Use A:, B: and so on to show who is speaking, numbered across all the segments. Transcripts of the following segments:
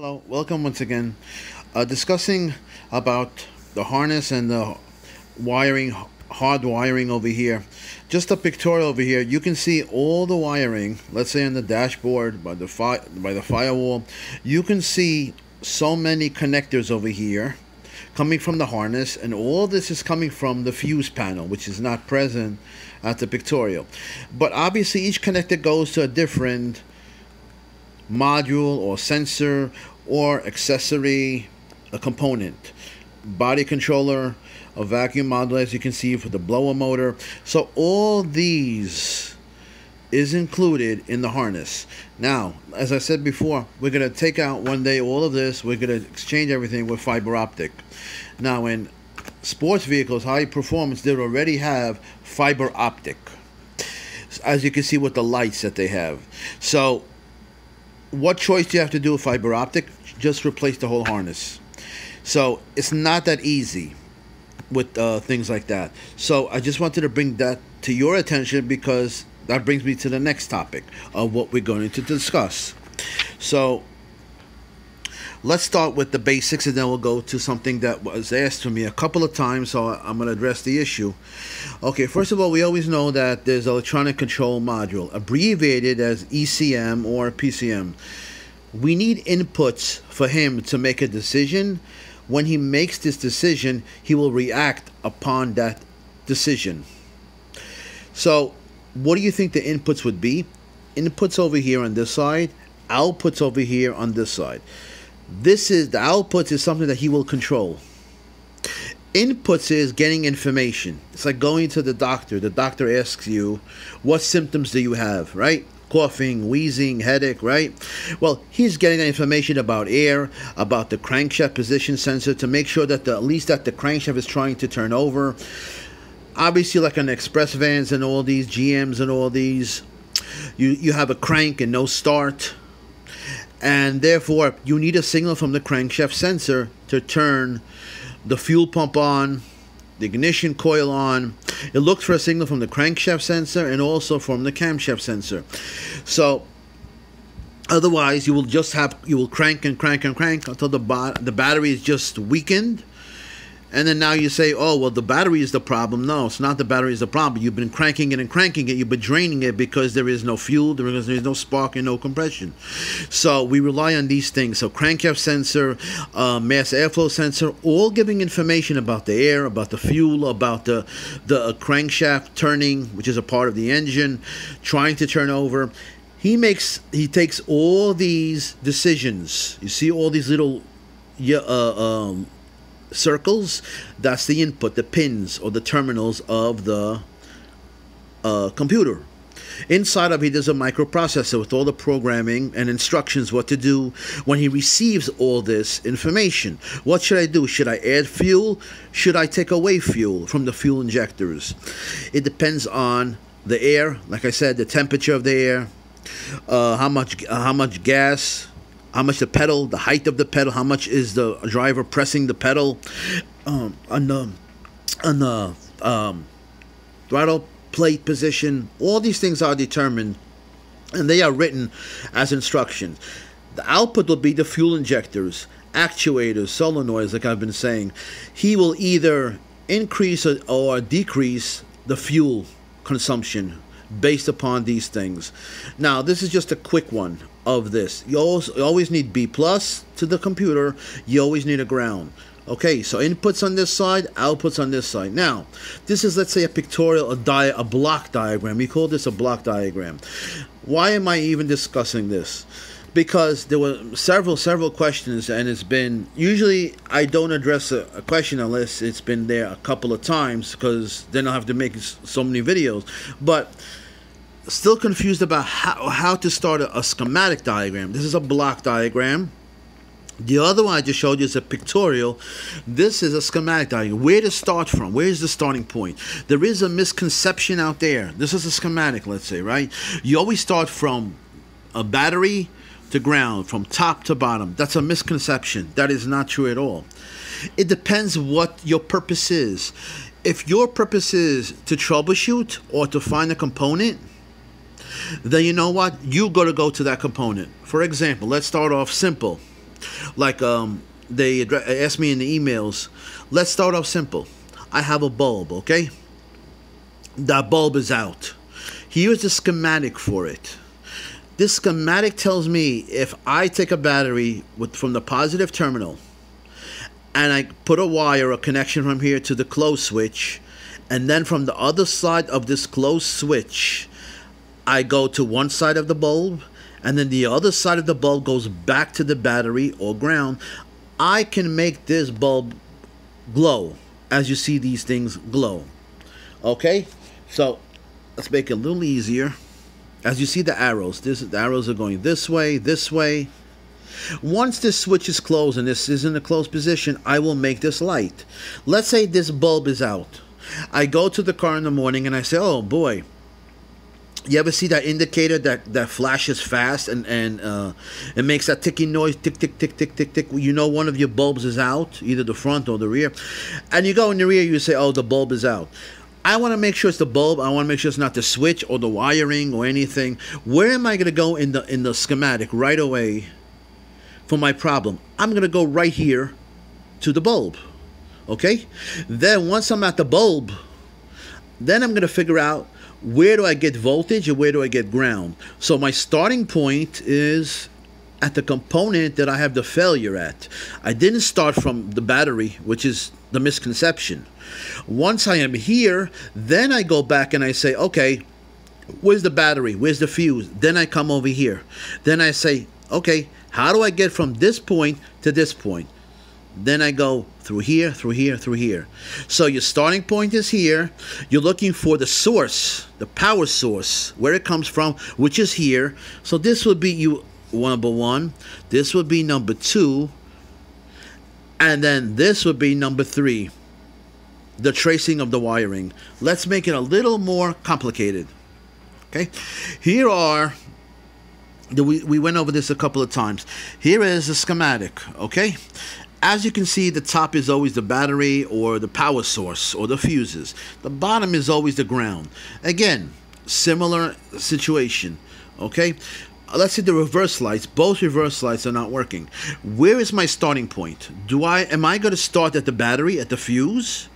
A: Hello, welcome once again. Uh, discussing about the harness and the wiring, hard wiring over here. Just a pictorial over here. You can see all the wiring. Let's say on the dashboard by the by the firewall. You can see so many connectors over here coming from the harness, and all this is coming from the fuse panel, which is not present at the pictorial. But obviously, each connector goes to a different module or sensor or accessory a component. Body controller a vacuum module as you can see for the blower motor. So all these is included in the harness. Now as i said before we're going to take out one day all of this. We're going to exchange everything with fiber optic. Now in sports vehicles high performance they already have fiber optic. As you can see with the lights that they have. So what choice do you have to do with fiber optic? Just replace the whole harness. So it's not that easy with uh, things like that. So I just wanted to bring that to your attention because that brings me to the next topic of what we're going to discuss. So let's start with the basics and then we'll go to something that was asked to me a couple of times so i'm going to address the issue. Okay first of all we always know that there's electronic control module abbreviated as ecm or pcm we need inputs for him to make a decision. When he makes this decision he will react upon that decision. So what do you think the inputs would be? Inputs over here on this side outputs over here on this side this is the outputs is something that he will control. Inputs is getting information. It's like going to the doctor. The doctor asks you, What symptoms do you have, right? coughing, wheezing, headache, right? Well, he's getting information about air, about the crankshaft position sensor to make sure that the, at least that the crankshaft is trying to turn over. Obviously, like on express vans and all these GMs and all these, you you have a crank and no start and therefore you need a signal from the crankshaft sensor to turn the fuel pump on the ignition coil on. It looks for a signal from the crankshaft sensor and also from the camshaft sensor. So otherwise you will just have you will crank and crank and crank until the, the battery is just weakened and then now you say, oh, well, the battery is the problem. No, it's not the battery is the problem. You've been cranking it and cranking it. You've been draining it because there is no fuel, there is no spark, and no compression. So we rely on these things. So crankshaft sensor, uh, mass airflow sensor, all giving information about the air, about the fuel, about the, the crankshaft turning, which is a part of the engine, trying to turn over. He makes, he takes all these decisions. You see all these little yeah, uh, um, circles, that's the input, the pins or the terminals of the uh, computer. Inside of it is a microprocessor with all the programming and instructions what to do when he receives all this information. What should I do? Should I add fuel? Should I take away fuel from the fuel injectors? It depends on the air, like I said, the temperature of the air, uh, how much uh, how much gas how much the pedal, the height of the pedal, how much is the driver pressing the pedal um, on the on the um, throttle plate position. All these things are determined, and they are written as instructions. The output will be the fuel injectors, actuators, solenoids, like I've been saying. He will either increase or decrease the fuel consumption based upon these things. Now, this is just a quick one of this. You always, you always need B plus to the computer. You always need a ground. Okay, so inputs on this side, outputs on this side. Now, this is let's say a pictorial, a di a block diagram. We call this a block diagram. Why am I even discussing this? Because there were several, several questions, and it's been usually I don't address a, a question unless it's been there a couple of times, because then I'll have to make so many videos. But still confused about how, how to start a, a schematic diagram. This is a block diagram. The other one I just showed you is a pictorial. This is a schematic diagram. Where to start from? Where is the starting point? There is a misconception out there. This is a schematic, let's say, right? You always start from a battery to ground, from top to bottom. That's a misconception. That is not true at all. It depends what your purpose is. If your purpose is to troubleshoot or to find a component, then you know what? You got to go to that component. For example, let's start off simple. like um, they ask me in the emails. Let's start off simple. I have a bulb, okay? That bulb is out. Here's the schematic for it. This schematic tells me if I take a battery with, from the positive terminal and I put a wire, a connection from here to the close switch, and then from the other side of this closed switch, I go to one side of the bulb, and then the other side of the bulb goes back to the battery or ground. I can make this bulb glow as you see these things glow. Okay, so let's make it a little easier. As you see the arrows, this the arrows are going this way, this way. Once this switch is closed and this is in a closed position, I will make this light. Let's say this bulb is out. I go to the car in the morning and I say, oh boy, you ever see that indicator that, that flashes fast and, and uh, it makes that ticking noise, tick, tick, tick, tick, tick, tick. You know one of your bulbs is out, either the front or the rear. And you go in the rear, you say, oh, the bulb is out. I want to make sure it's the bulb. I want to make sure it's not the switch or the wiring or anything. Where am I going to go in the in the schematic right away for my problem? I'm going to go right here to the bulb. Okay? Then once I'm at the bulb, then I'm going to figure out where do I get voltage and where do I get ground. So my starting point is at the component that I have the failure at. I didn't start from the battery, which is the misconception. Once I am here, then I go back and I say, okay, where's the battery? Where's the fuse? Then I come over here. Then I say, okay, how do I get from this point to this point? Then I go through here, through here, through here. So your starting point is here. You're looking for the source, the power source, where it comes from, which is here. So this would be you number one. This would be number two. And then this would be number three. The tracing of the wiring. Let's make it a little more complicated. Okay. Here are we, we went over this a couple of times. Here is a schematic, okay? As you can see, the top is always the battery or the power source or the fuses. The bottom is always the ground. Again, similar situation. Okay, uh, let's see the reverse lights. Both reverse lights are not working. Where is my starting point? Do I am I going to start at the battery at the fuse?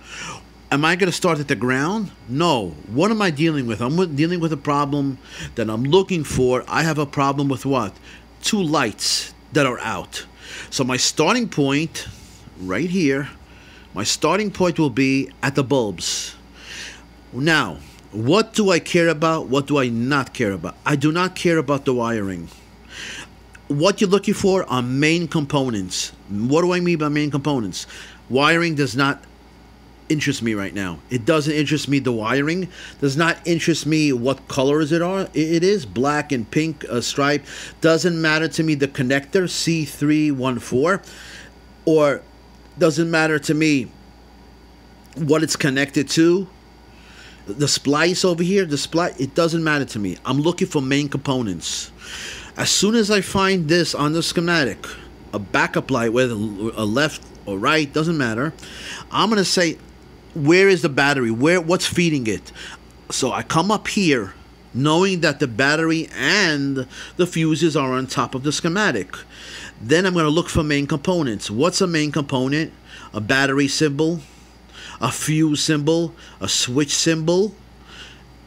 A: Am I going to start at the ground? No. What am I dealing with? I'm dealing with a problem that I'm looking for. I have a problem with what? Two lights that are out. So my starting point right here, my starting point will be at the bulbs. Now, what do I care about? What do I not care about? I do not care about the wiring. What you're looking for are main components. What do I mean by main components? Wiring does not interest me right now. It doesn't interest me. The wiring does not interest me. What colors it are? It is black and pink uh, stripe. Doesn't matter to me. The connector C314, or doesn't matter to me what it's connected to. The splice over here, the splice. It doesn't matter to me. I'm looking for main components. As soon as I find this on the schematic, a backup light, whether a left or right, doesn't matter. I'm gonna say where is the battery? Where what's feeding it? So I come up here knowing that the battery and the fuses are on top of the schematic. Then I'm going to look for main components. What's a main component? A battery symbol, a fuse symbol, a switch symbol.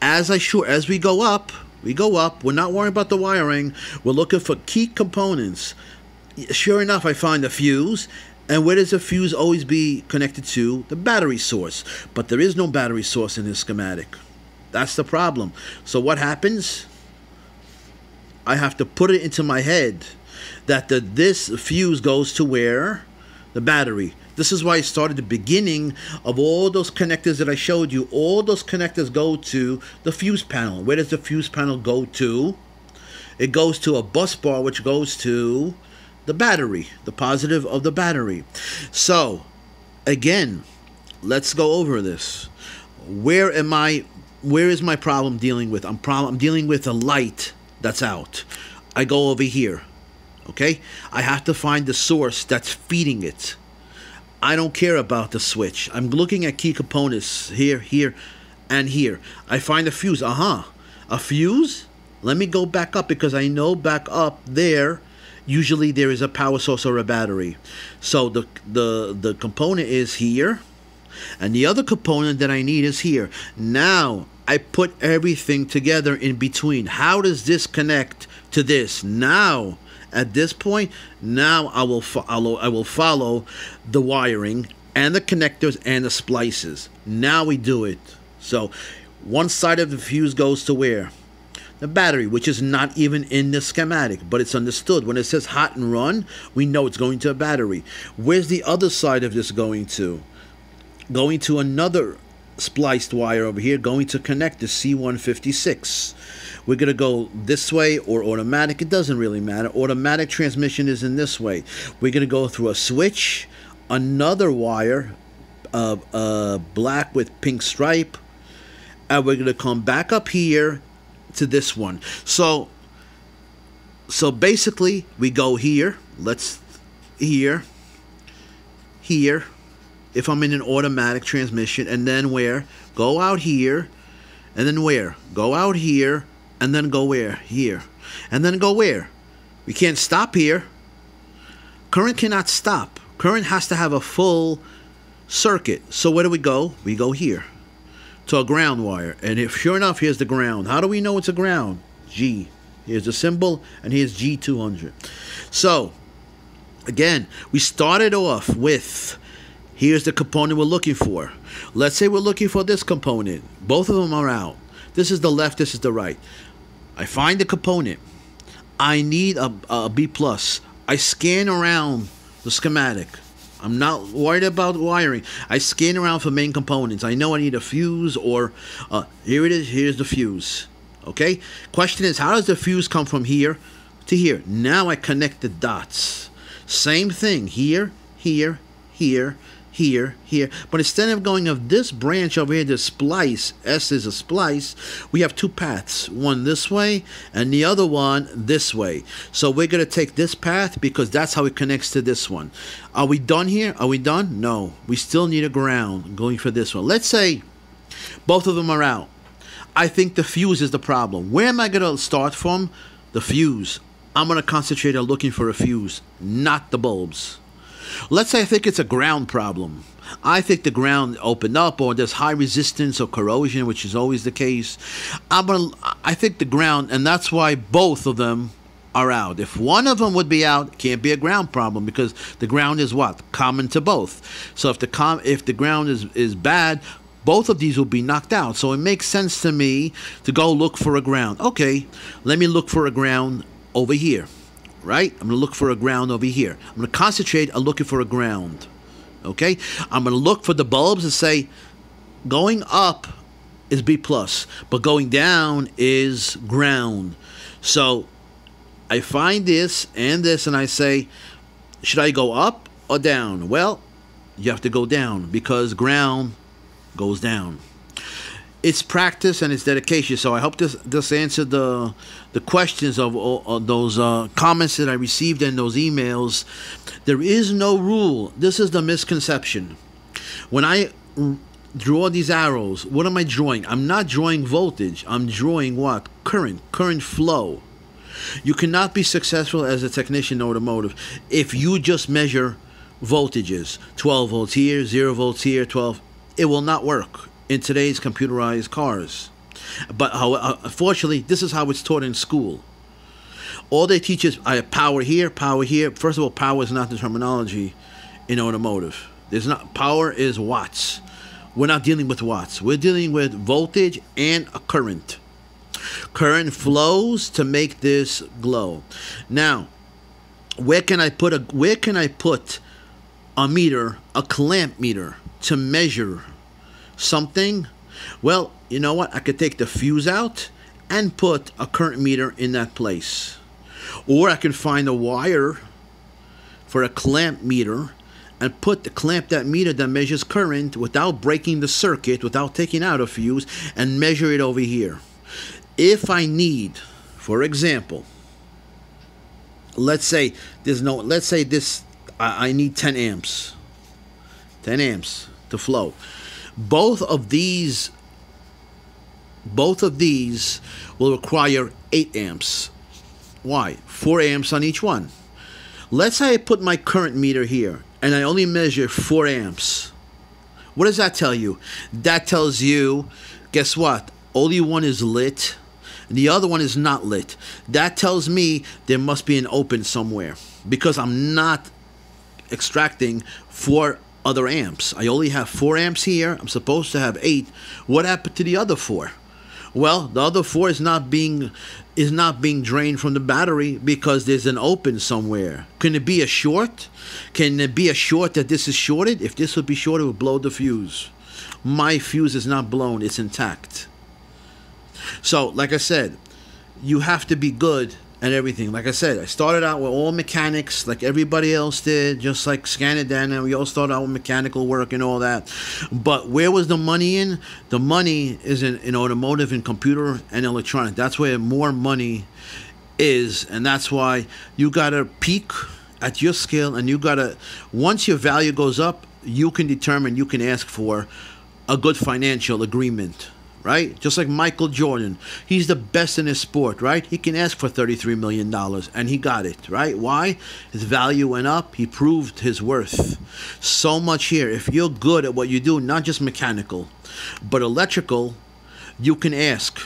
A: As I sure as we go up, we go up. We're not worrying about the wiring. We're looking for key components. Sure enough, I find a fuse and where does the fuse always be connected to? The battery source. But there is no battery source in this schematic. That's the problem. So what happens? I have to put it into my head that the, this fuse goes to where? The battery. This is why I started the beginning of all those connectors that I showed you. All those connectors go to the fuse panel. Where does the fuse panel go to? It goes to a bus bar, which goes to the battery, the positive of the battery. So, again, let's go over this. Where am I? Where is my problem dealing with? I'm problem. I'm dealing with a light that's out. I go over here. Okay, I have to find the source that's feeding it. I don't care about the switch. I'm looking at key components here, here, and here. I find a fuse. Uh huh. A fuse. Let me go back up because I know back up there usually there is a power source or a battery. So the the the component is here, and the other component that I need is here. Now I put everything together in between. How does this connect to this? Now at this point, now I will follow I will follow the wiring and the connectors and the splices. Now we do it. So one side of the fuse goes to where? The battery, which is not even in the schematic, but it's understood. When it says hot and run, we know it's going to a battery. Where's the other side of this going to? Going to another spliced wire over here, going to connect the C156. We're going to go this way or automatic. It doesn't really matter. Automatic transmission is in this way. We're going to go through a switch, another wire, uh, uh, black with pink stripe, and we're going to come back up here to this one. So, so basically, we go here. Let's here, here. If I'm in an automatic transmission, and then where? Go out here, and then where? Go out here, and then go where? Here, and then go where? We can't stop here. Current cannot stop. Current has to have a full circuit. So where do we go? We go here to a ground wire. And if sure enough, here's the ground. How do we know it's a ground? G. Here's the symbol, and here's G200. So, again, we started off with here's the component we're looking for. Let's say we're looking for this component. Both of them are out. This is the left, this is the right. I find the component. I need a, a B plus. I scan around the schematic. I'm not worried about wiring. I scan around for main components. I know I need a fuse or uh, here it is. Here's the fuse. Okay. Question is, how does the fuse come from here to here? Now I connect the dots. Same thing here, here, here, here, here. But instead of going of this branch over here, the splice, S is a splice, we have two paths. One this way and the other one this way. So we're going to take this path because that's how it connects to this one. Are we done here? Are we done? No. We still need a ground going for this one. Let's say both of them are out. I think the fuse is the problem. Where am I going to start from? The fuse. I'm going to concentrate on looking for a fuse, not the bulbs. Let's say I think it's a ground problem. I think the ground opened up or there's high resistance or corrosion, which is always the case. I'm gonna, I think the ground, and that's why both of them are out. If one of them would be out, can't be a ground problem because the ground is what common to both. So if the com if the ground is is bad, both of these will be knocked out. So it makes sense to me to go look for a ground. Okay, let me look for a ground over here right? I'm going to look for a ground over here. I'm going to concentrate on looking for a ground. Okay? I'm going to look for the bulbs and say going up is B plus, but going down is ground. So I find this and this and I say, should I go up or down? Well, you have to go down because ground goes down it's practice and it's dedication. So I hope this this answered the the questions of, of those uh, comments that I received in those emails. There is no rule. This is the misconception. When I draw these arrows, what am I drawing? I'm not drawing voltage. I'm drawing what? Current, current flow. You cannot be successful as a technician in automotive if you just measure voltages 12 volts here, 0 volts here, 12. It will not work in today's computerized cars. But how, uh, unfortunately, this is how it's taught in school. All they teach is power here, power here. First of all, power is not the terminology in automotive. There's not power is watts. We're not dealing with watts. We're dealing with voltage and a current. Current flows to make this glow. Now, where can I put a where can I put a meter, a clamp meter to measure something, well, you know what? I could take the fuse out and put a current meter in that place. Or I can find a wire for a clamp meter and put the clamp that meter that measures current without breaking the circuit, without taking out a fuse, and measure it over here. If I need, for example, let's say there's no, let's say this, I, I need 10 amps, 10 amps to flow. Both of these both of these will require 8 amps. Why? 4 amps on each one. Let's say I put my current meter here and I only measure 4 amps. What does that tell you? That tells you, guess what? Only one is lit, and the other one is not lit. That tells me there must be an open somewhere because I'm not extracting four other amps. I only have four amps here. I'm supposed to have eight. What happened to the other four? Well, the other four is not being is not being drained from the battery because there's an open somewhere. Can it be a short? Can it be a short that this is shorted? If this would be short, it would blow the fuse. My fuse is not blown, it's intact. So, like I said, you have to be good and everything. Like I said, I started out with all mechanics, like everybody else did, just like ScannerDanner, we all started out with mechanical work and all that. But where was the money in? The money is in, in automotive and computer and electronic. That's where more money is, and that's why you gotta peak at your scale, and you gotta once your value goes up, you can determine, you can ask for a good financial agreement right? Just like Michael Jordan. He's the best in his sport, right? He can ask for $33 million, and he got it, right? Why? His value went up. He proved his worth. So much here. If you're good at what you do, not just mechanical, but electrical, you can ask.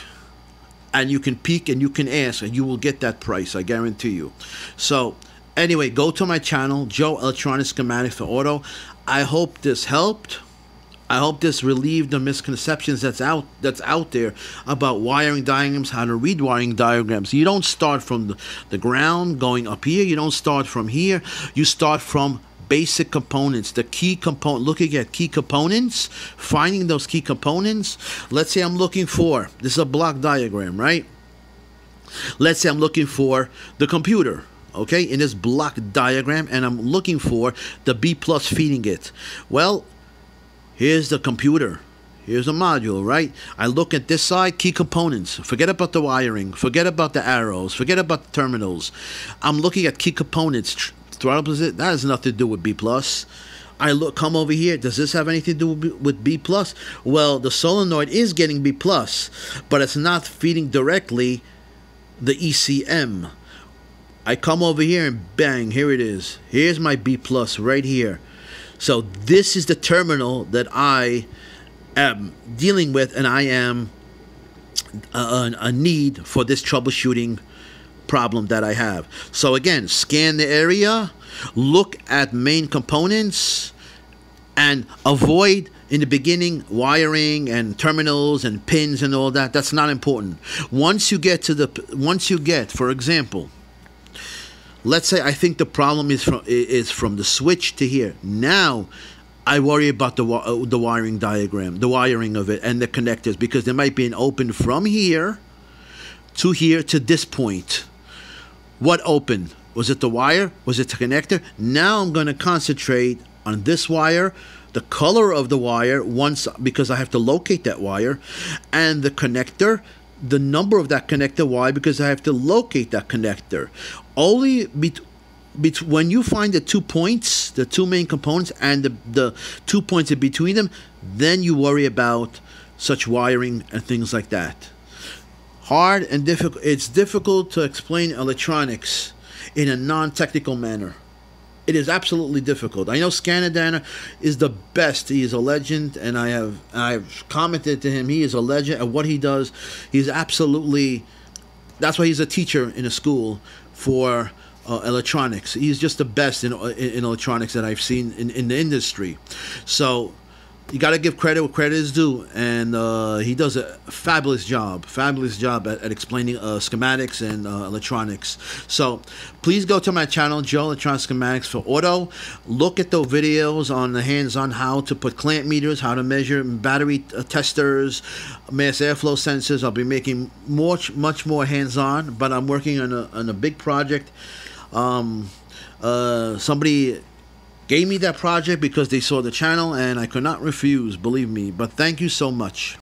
A: And you can peak and you can ask, and you will get that price, I guarantee you. So, anyway, go to my channel, Joe Electronic Schematics for Auto. I hope this helped. I hope this relieved the misconceptions that's out that's out there about wiring diagrams, how to read wiring diagrams. You don't start from the, the ground going up here. You don't start from here. You start from basic components, the key component, looking at key components, finding those key components. Let's say I'm looking for, this is a block diagram, right? Let's say I'm looking for the computer, okay, in this block diagram, and I'm looking for the B plus feeding it. Well, Here's the computer. Here's a module, right? I look at this side, key components. Forget about the wiring. Forget about the arrows. Forget about the terminals. I'm looking at key components. Throttle position, that has nothing to do with B+. plus. I look, come over here. Does this have anything to do with B+. plus? Well, the solenoid is getting B+, plus, but it's not feeding directly the ECM. I come over here and bang, here it is. Here's my B+, plus right here. So this is the terminal that I am dealing with, and I am uh, a, a need for this troubleshooting problem that I have. So again, scan the area, look at main components, and avoid in the beginning wiring and terminals and pins and all that. That's not important. Once you get to the once you get, for example, let's say I think the problem is from is from the switch to here. Now I worry about the uh, the wiring diagram, the wiring of it, and the connectors because there might be an open from here to here to this point. What open? Was it the wire? Was it the connector? Now I'm going to concentrate on this wire, the color of the wire once because I have to locate that wire, and the connector the number of that connector. Why? Because I have to locate that connector. Only be, be, when you find the two points, the two main components, and the, the two points in between them, then you worry about such wiring and things like that. Hard and difficult. It's difficult to explain electronics in a non-technical manner. It is absolutely difficult. I know ScannerDanner is the best. He is a legend, and I have I've commented to him. He is a legend at what he does. He's absolutely. That's why he's a teacher in a school for uh, electronics. He's just the best in, in, in electronics that I've seen in, in the industry. So you got to give credit where credit is due, and uh, he does a fabulous job, fabulous job at, at explaining uh, schematics and uh, electronics. So please go to my channel, Joe Electronic Schematics for Auto. Look at the videos on the hands-on how to put clamp meters, how to measure battery uh, testers, mass airflow sensors. I'll be making much, much more hands-on, but I'm working on a, on a big project. Um, uh, somebody gave me that project because they saw the channel and I could not refuse, believe me. But thank you so much.